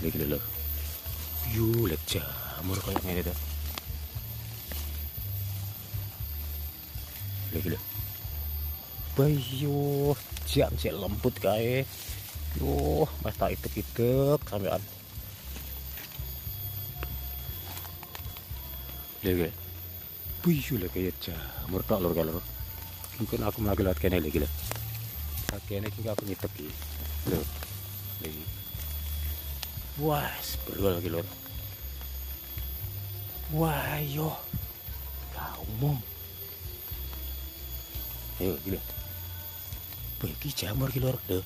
Ini gila lor. Yuh, lihat jamur kayak gini tuh. Gila gila. Bayu, jam si lembut kae. Yuh, mas tak itek-itek sampean. Gila gila. Bayu lah kayak jamur tok lor kalau. Mungkin aku lagi lewat kene lagi lah. Kene aku ngitek iki. Lho. Wah, berul lagi lor. Wah, yo. Gak umum. Ayo, gila. Bagi jamur ki lor. Lho.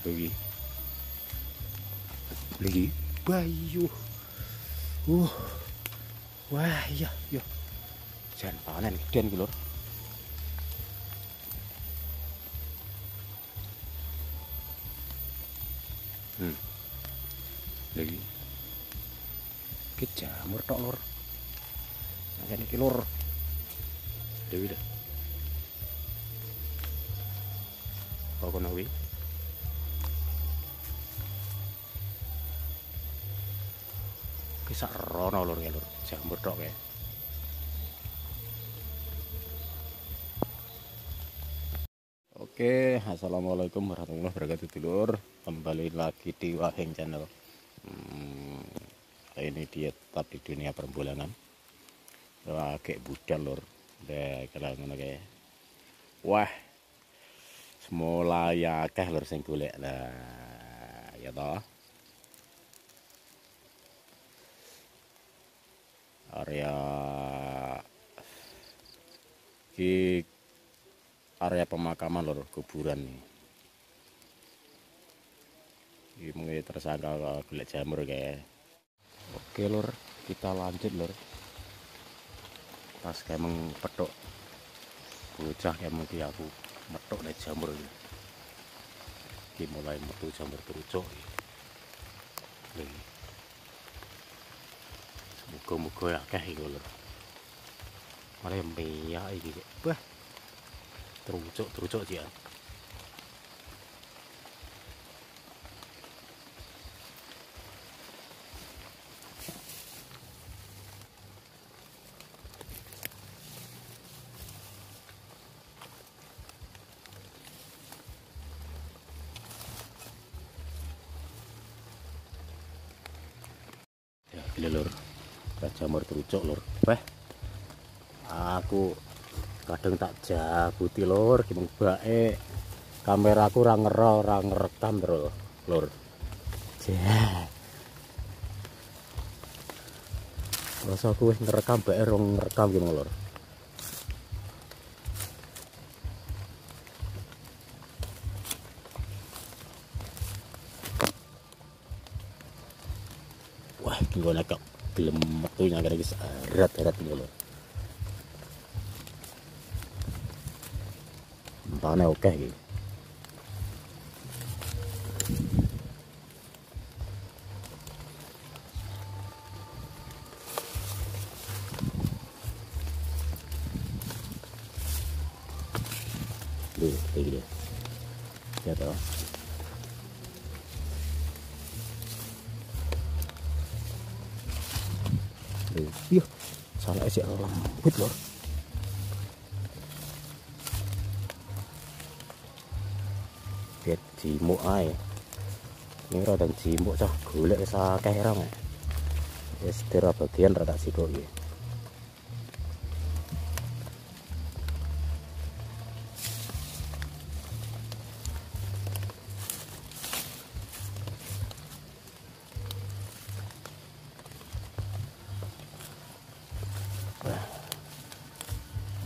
Bagi. Lagi. Bayu. Uh. Wah, iya, yo. Jangan panen gedean ki lor. Hmm. Lagi. Ki jamur tok lur. Sampe iki lur. Dewi dah. Kok ono wi? Ki sak rono lur ya lur. Jamur tok kayak. Oke, assalamualaikum warahmatullahi wabarakatuh dulur. Kembali lagi di Waheng Channel. Hmm, ini dia tetap di dunia perbulanan. Wah, kayak budal lur. Deh, kalau ngono. Wah, semula ya akeh lur sing golek lah, ya toh. Area ki area pemakaman lor kuburan nih ini mungkin tersangka golek jamur kayak. Oke lor kita lanjut lor pas kayak mengpetok bocah kayak mungkin aku metok nih jamur ini. Ini mulai metu jamur terucuk ini. Muka-muka ya kayak ini lor malah miyak ini bah terucuk terucuk dia ya. Gila lur. Jamur terucuk lur. Aku kadang tak jabuti lur gimana bae. Kameraku ora ngero ora ngerekam bro. Lur. Jah Rasa aku wis ngerekam bae rong ngerekam gimana lur. Wah, gimana kok gelem metunya kira iki? Erat-erat lur Tane oke iki. Jimuk cah golek sakeh rong. Ya setira bagian rada sibuk iki.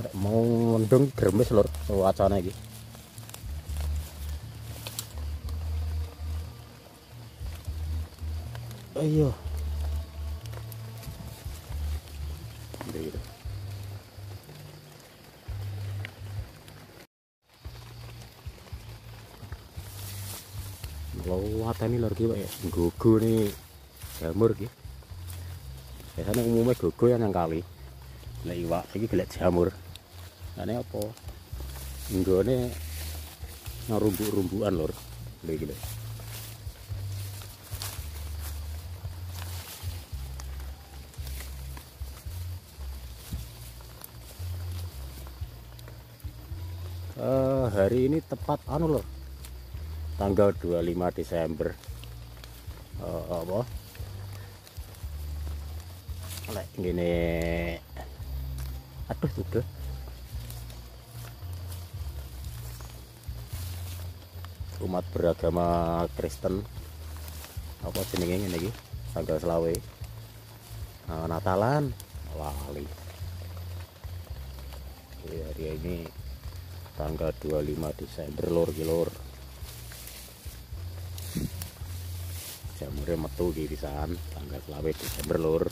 Rek mau mendung gremes lur wacana iki. ki Pak. Gogo nih jamur ki. Biasanya umumnya gogo yang nangkali kali. Nek iwak iki gelek jamur. Lah apa? Nggone nih rumbuk-rumbukan lur. Iki. Uh, hari ini tepat anu loh tanggal 25 Desember uh, apa? Lek gini. Aduh udah umat beragama Kristen. Apa jenenge ngene iki? Tanggal selawe. Uh, Natalan. Lali hari ini tanggal 25 Desember lor lor jamurnya metu di pisan tanggal selawe Desember lor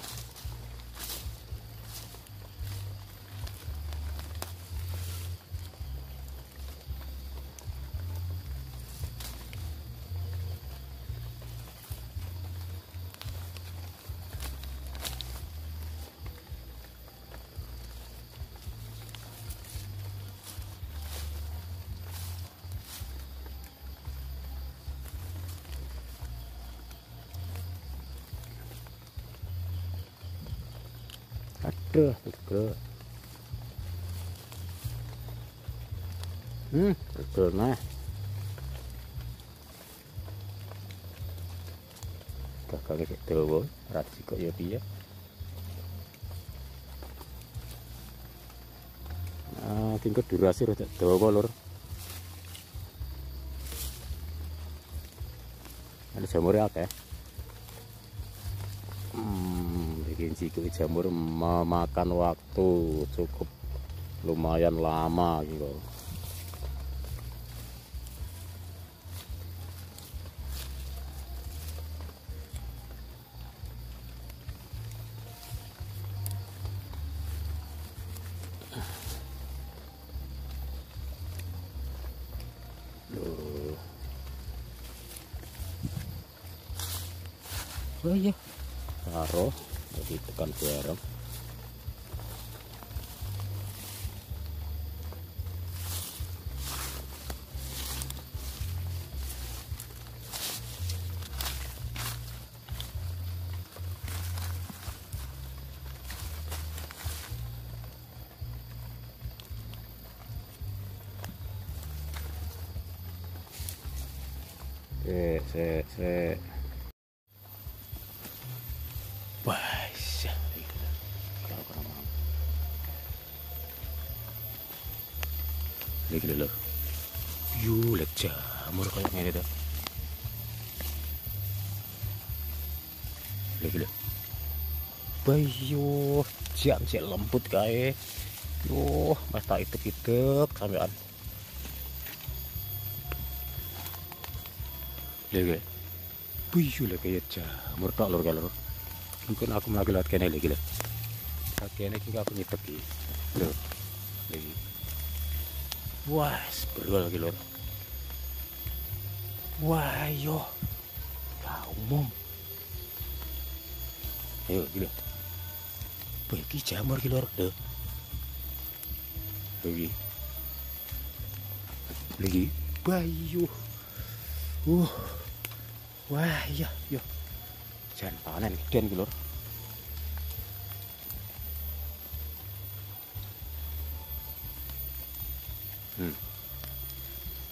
Aduh, betul. Hmm, betul nah. Kakak kayak tuh, ratus kok ya dia. Nah, tingkat durasi rada dawa lur. Ada jamurnya akeh. Hmm, bikin siku jamur memakan waktu cukup lumayan lama gitu. Jadi tekan garam Sek, Bayu, jam si lembut kayak. Yuh, mas tak itek-itek sampean. Lihat gila. Bayu lah kayak jamur tak lor kalau mungkin aku lagi lihat kene lagi lah kene iki aku nyetek iki. Lho. Lagi wah berulang lagi lor wah yo gak umum. Ayo gila bagi jamur lor. Lho lagi. Lagi. Bayu. Uh. Wah iya iya. Jan panen gedean iki lur hmm.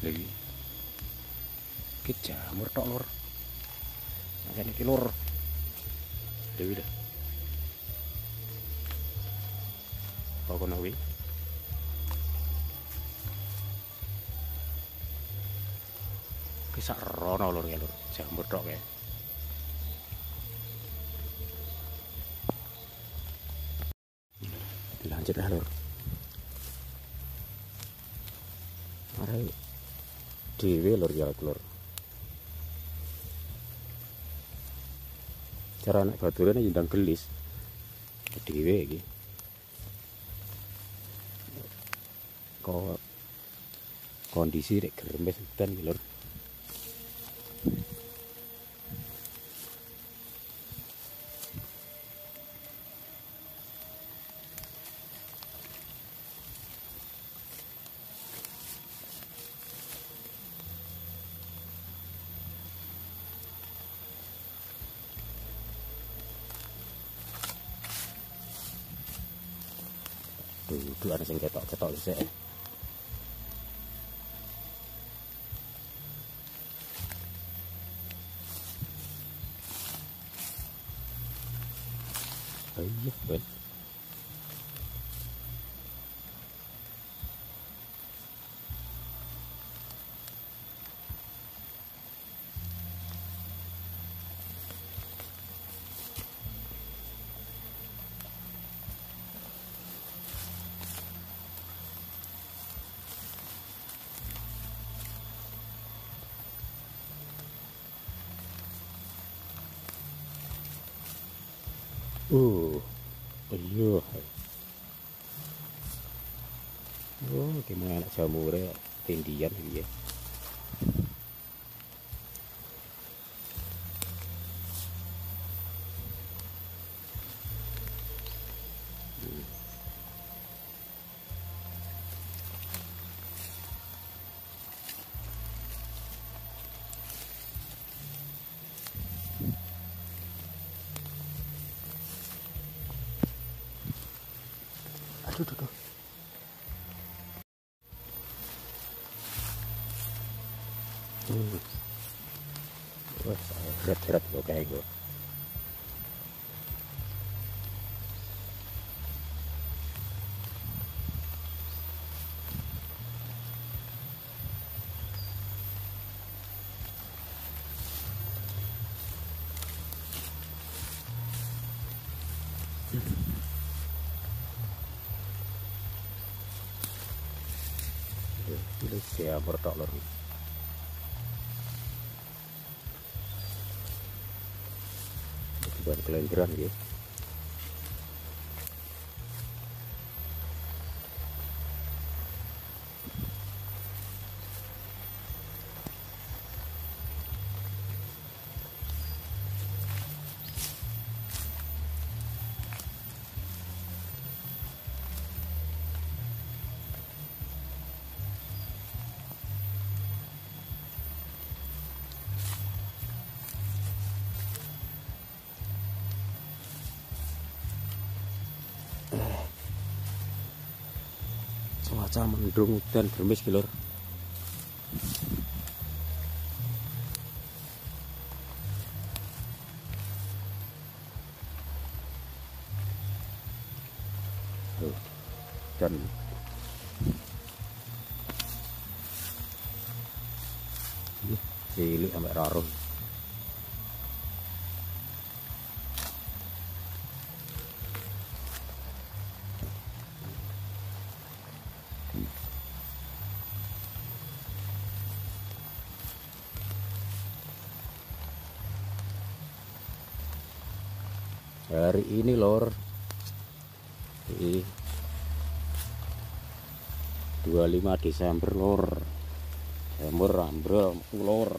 Lagi. Iki jamur tok lur makanya iki lur dewi dah apa kono kuwi kisah rono lur ya lur. Jamur tok kayak dilanjut dah lur. Marai dewe lur ya lur. Cara anak baturan ini ndang gelis. Dewe iki kok kondisi rek gerembes hutan lur. Duduk ana sing ketok-ketok sik iya ben Uh, iya. Oh, gimana jamurnya tindian ya. Aduh, aduh, aduh. Hmm. Wah, berat-berat kok kayak gue. Saya bertok lor. Bukan kelenderan gitu. Cuaca mendung dan gerimis gitu hari ini lor. Di 25 Desember lor. Jamur ambrol lor.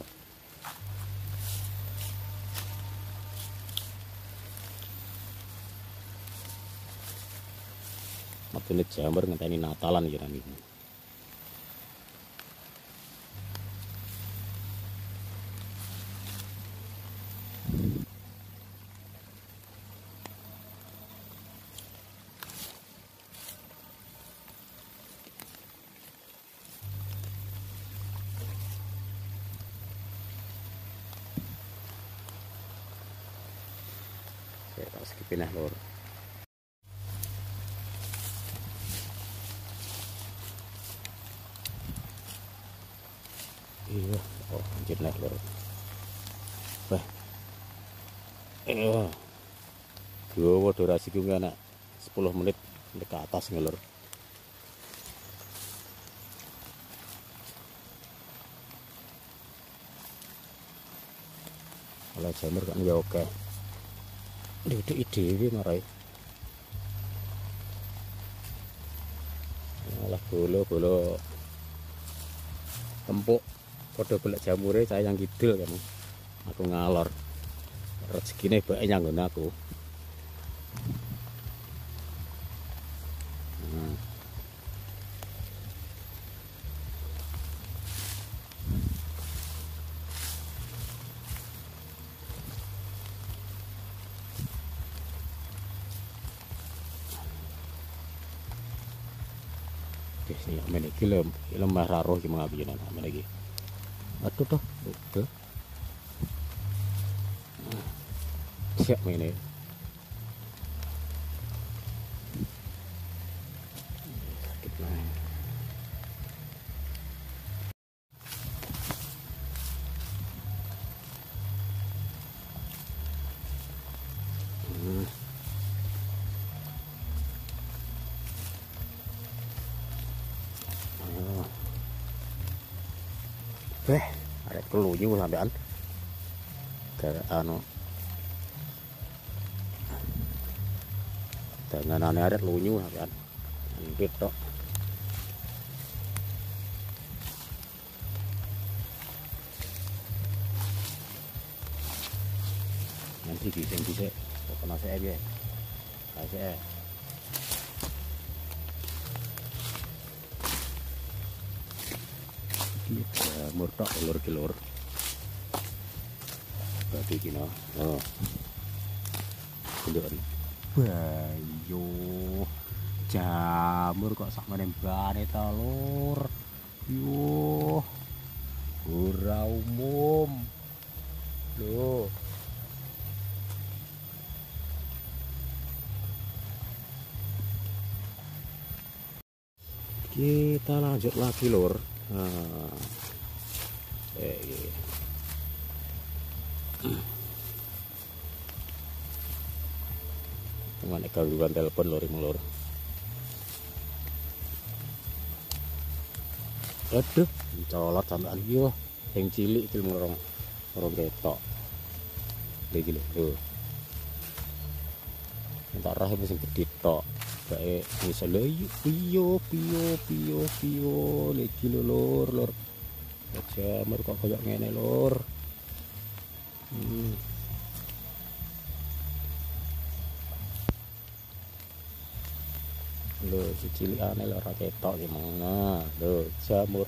Matune jamur ngenteni Natalan kira nih. Saya tak skipin ah lor. Iya, oh anjir naik lor. Wah. Eh. Gua durasi ku anak 10 menit ke atas ngelor. Kalau jamur kan ya oke. Duduk ide marai. Malah bolo bolo empuk padha golek jamure saya yang kidul kan. Aku ngalor. Rezekine bae nyanggon aku. Hmm. Oke, sini amen iki lem, lemah raroh iki mengabiyenan amen iki. Aduh tuh. Siap ini. Kelunyu sampean. Ke anu. Dengan aneh ada lunyu sampean. Ngit tok. Nanti bisa bisa. Saya aja. Kasih. jamur tok lur ki lur berarti iki no. Oh tunjuk bayo jamur kok sak menembane ta lur? Yo. Ora umum. Lho kita lanjut lagi lur. Nah, eh, iya. mana gangguan telepon lor lor aduh colot sampean. Yo yang cilik itu ngorong ngorong ketok. Iki lho tuh entar rahe sing gede tok. Kayak misalnya piyo piyo piyo piyo lagi lho lor lor. Jamur kok koyok ngene lor lho cicili ane ketok raketok gimana lho jamur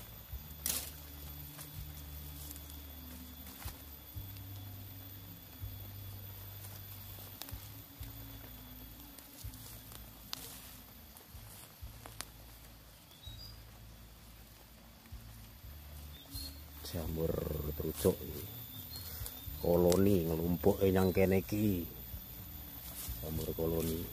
jamur trucuk iki. koloni ngelumpuke nyang kene iki jamur koloni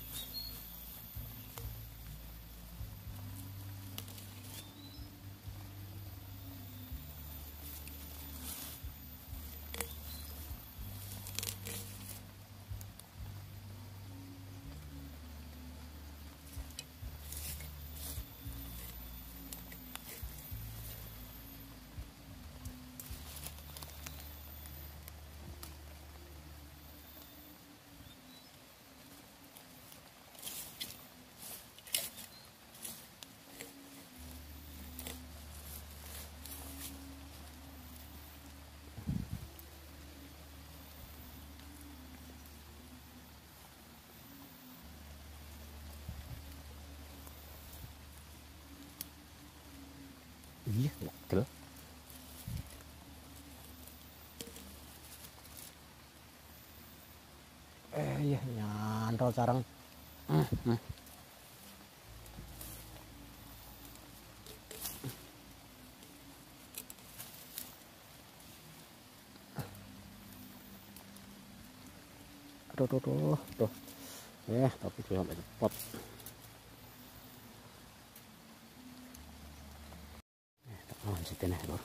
iya betul. Eh iya nyantol sekarang tuh hmm, hmm. tuh tuh tuh eh tapi sudah sampai cepat lor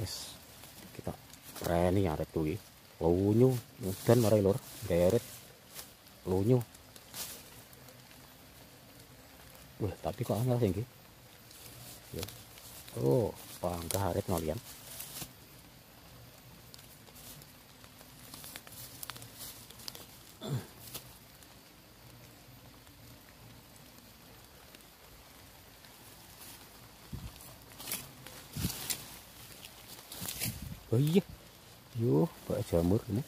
Wis kita reni aret kuwi. Lunyu, udan marai lur, gawe aret. Lunyu. Wah, tapi kok angel sih. Ya. Oh, panggah aret ngalian. Oh iya. Yo, Pak jamur ini.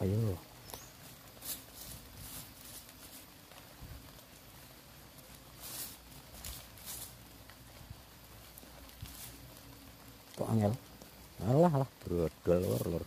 Ayo. kok angel alah lah brodol lor lor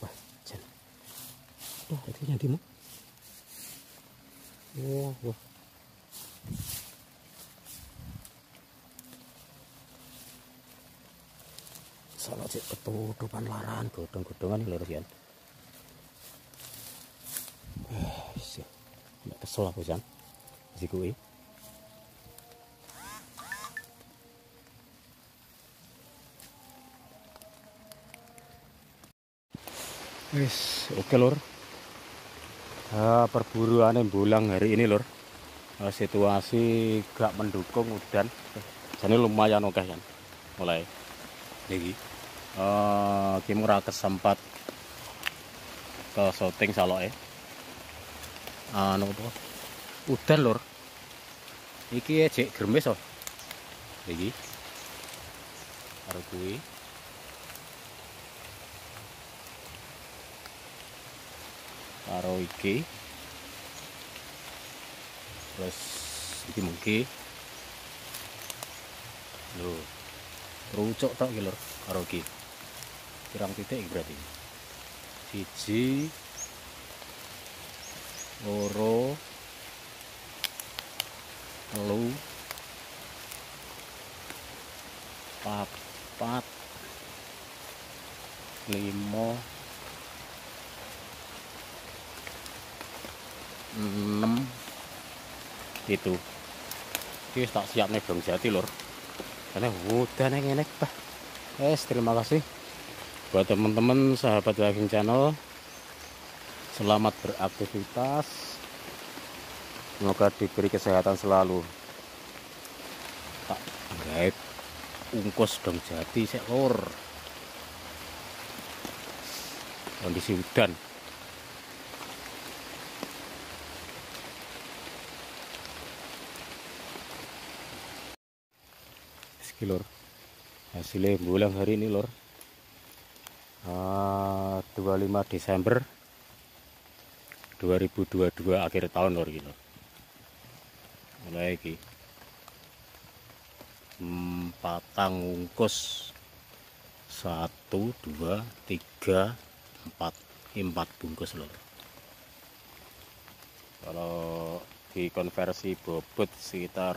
wah jen wah itu yang dimu wah wah salah cek ketutupan laran godong-godongan lho Rian eh sih nggak kesel aku jan si kuwi Wis, oke lur. Ah, perburuan bulang hari ini lur. Ah, situasi gak mendukung udan. Jadi lumayan oke kan. Mulai. Eh, uh, ora kesempat ke syuting saloke. Anu apa? Udan lur. Iki ejek germes oh. Iki. Karo. Karo iki terus iki mungkin lho rucuk tok iki lho karo iki pirang titik berarti? Siji. Loro telu. Papat. Lima 6 gitu. Ini tak siap nih bang jati lor karena udah nih ngene bah guys terima kasih. Buat teman-teman sahabat daging channel selamat beraktivitas. Semoga diberi kesehatan selalu. Tak gaib ungkus dong jati sekor kondisi hujan Ini lor. Hasilnya bulan hari ini lor. Uh, 25 Desember 2022 akhir tahun lor gitu. Mulai iki. Hmm, ungkus satu dua tiga empat empat bungkus lor kalau dikonversi bobot sekitar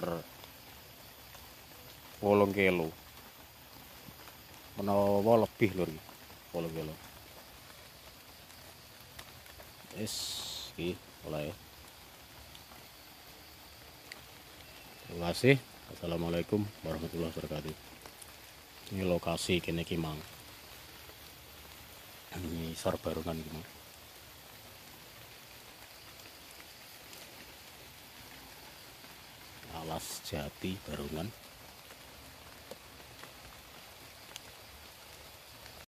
wolong kilo menawa lebih lur wolong kilo es iki mulai. Terima kasih. Assalamualaikum warahmatullahi wabarakatuh. Ini lokasi kene kimang ini sor barungan kimang alas jati barungan